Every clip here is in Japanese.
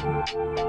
Thank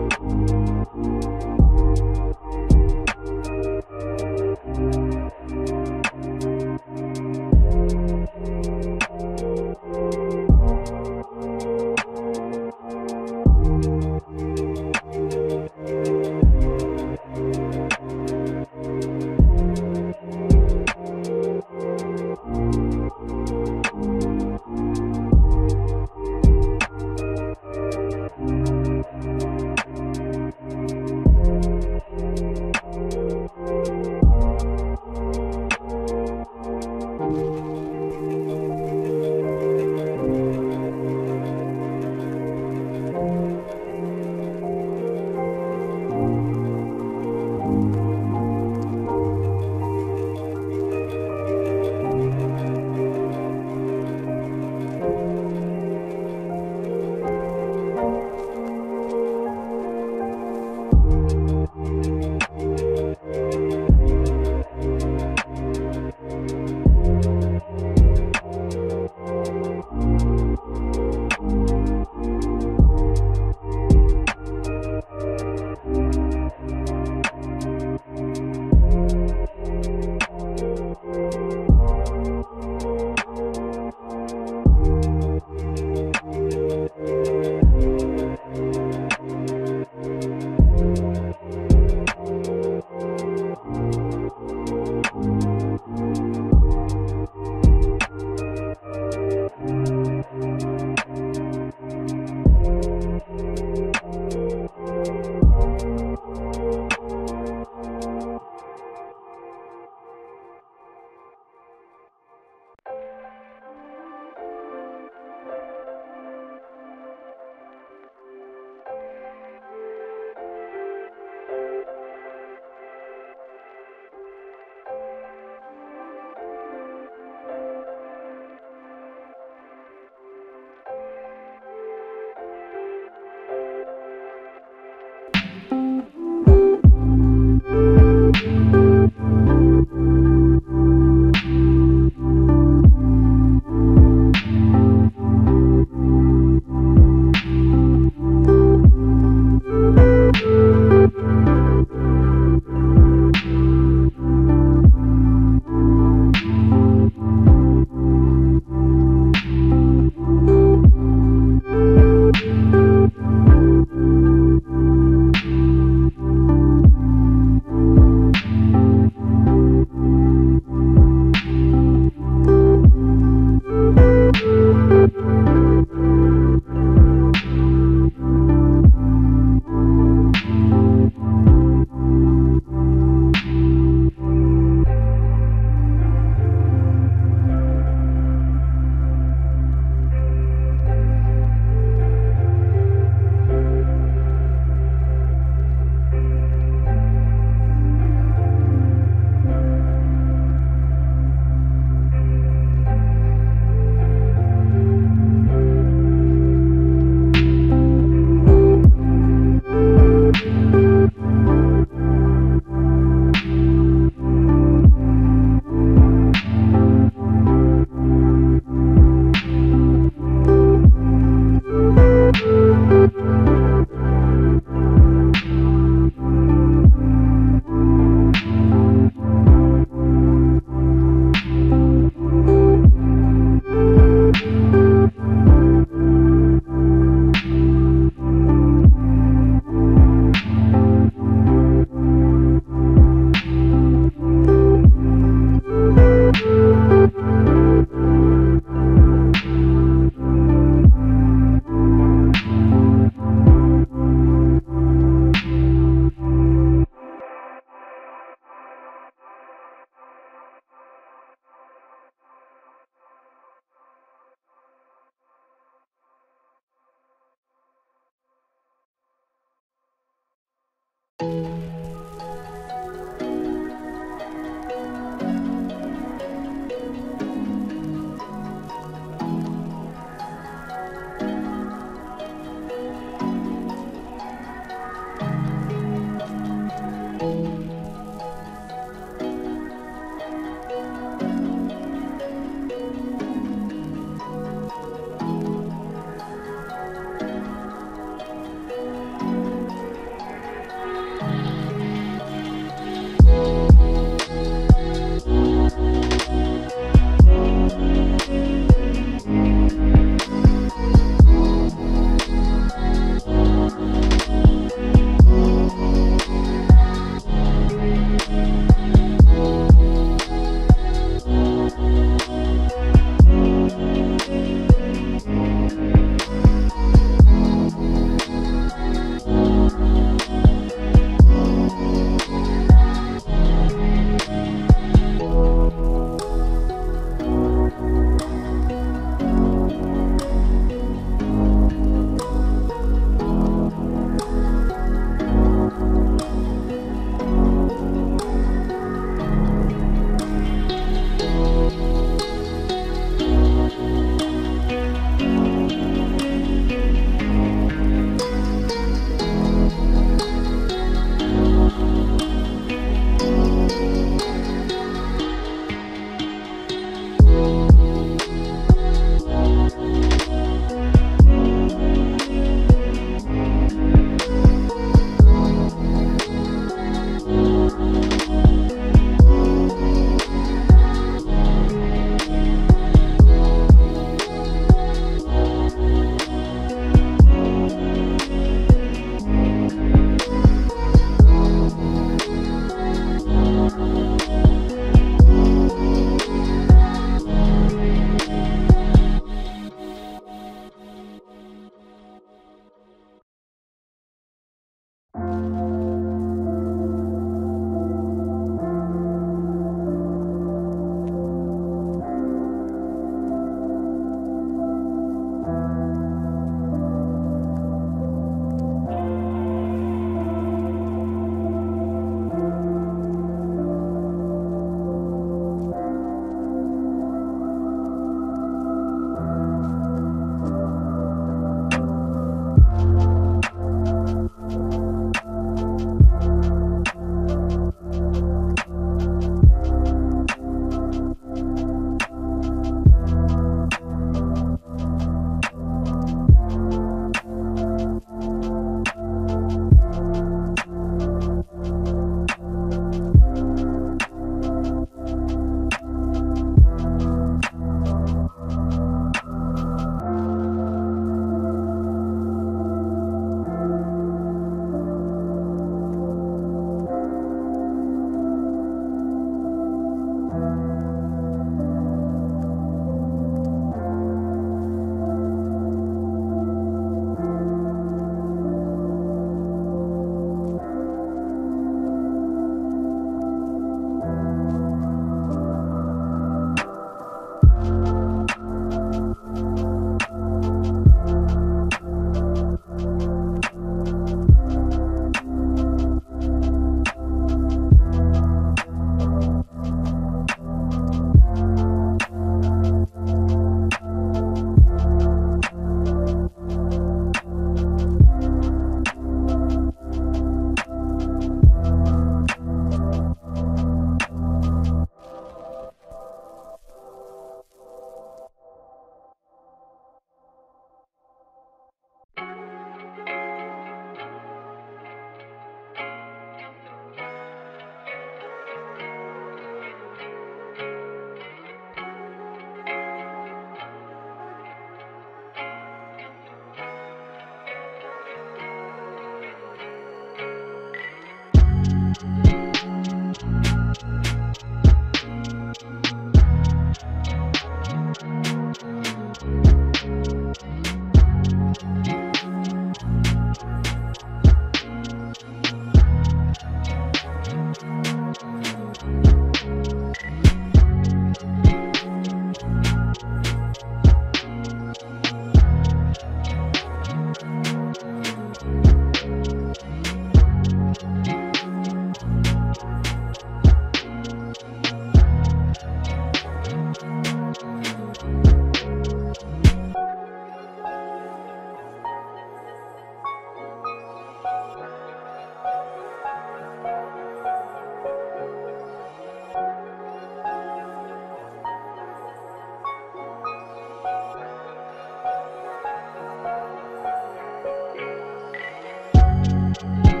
嗯。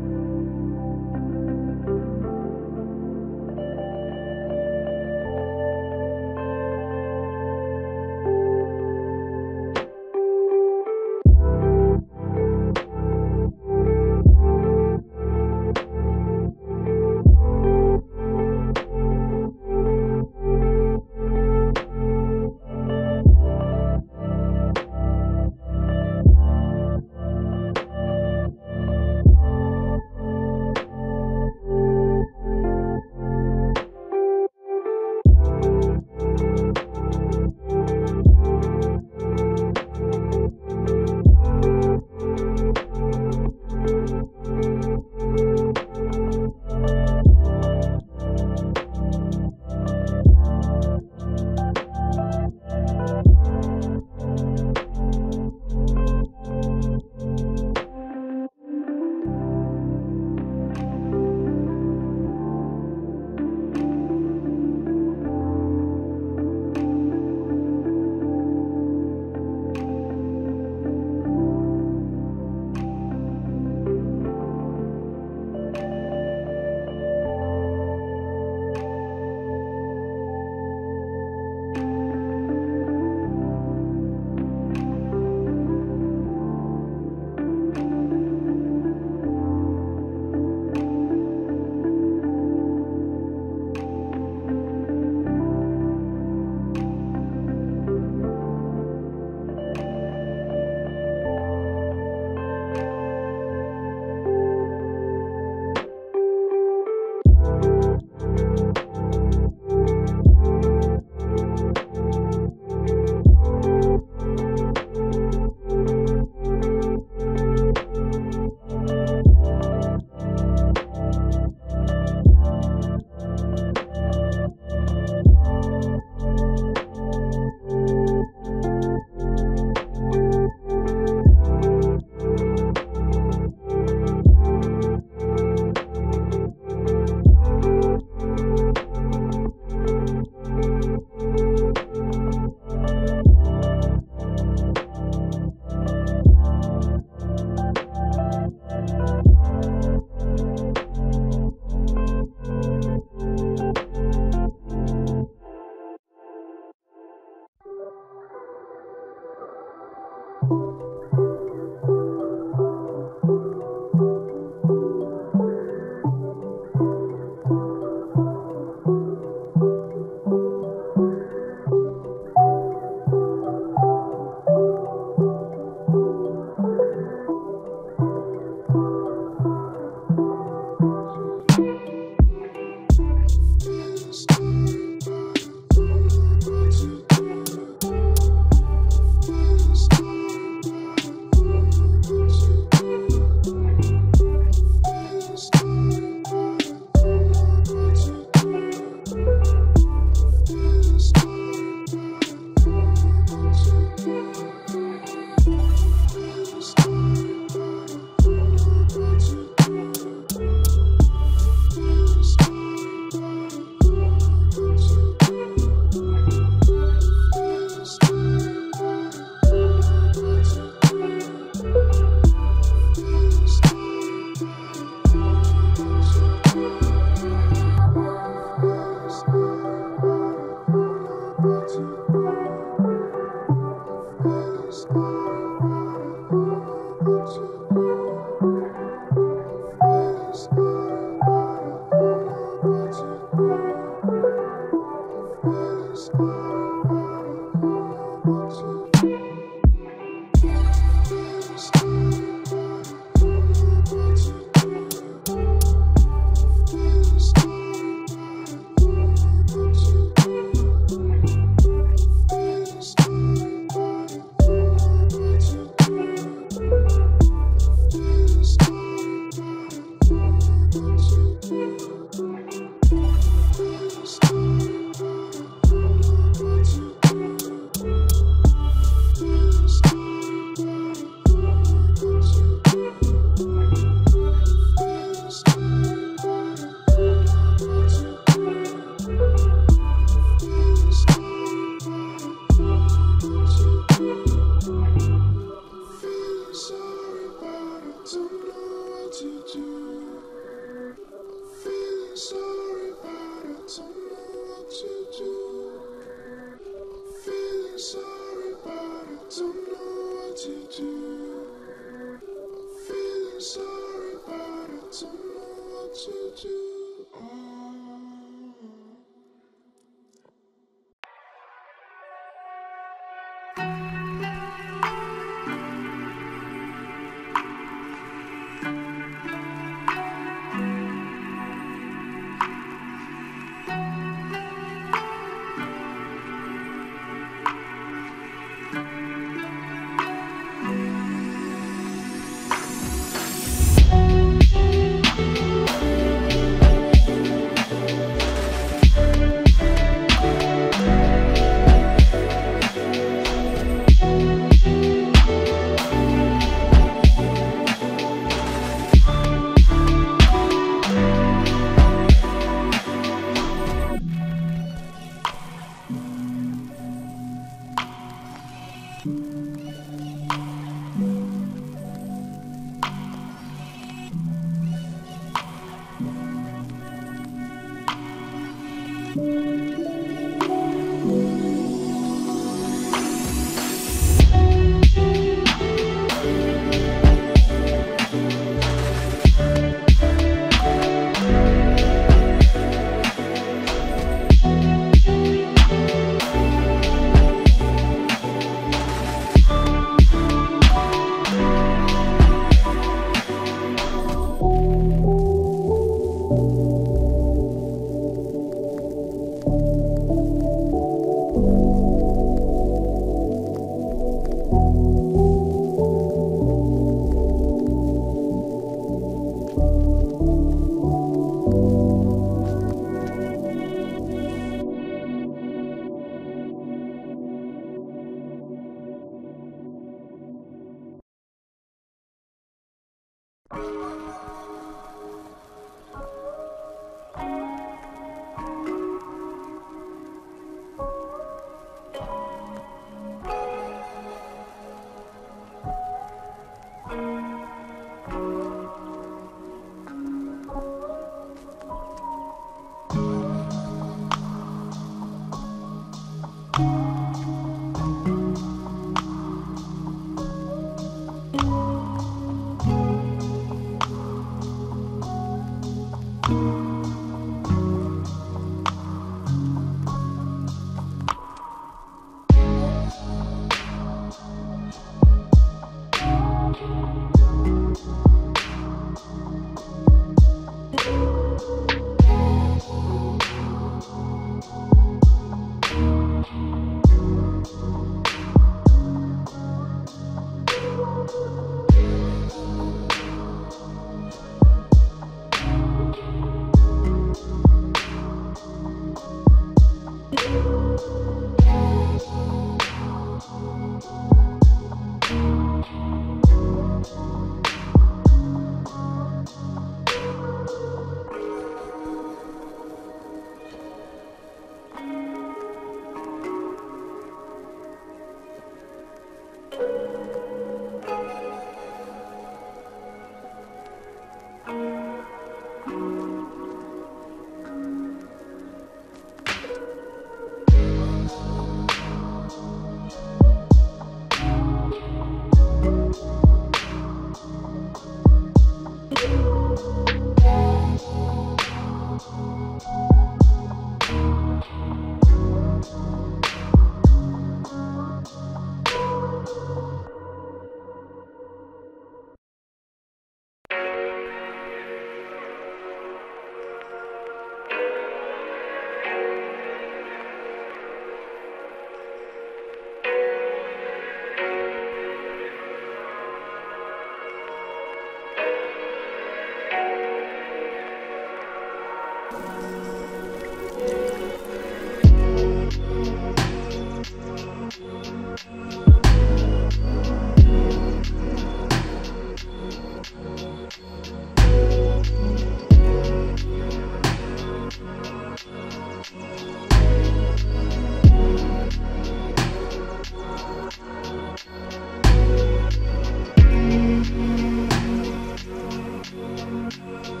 Thank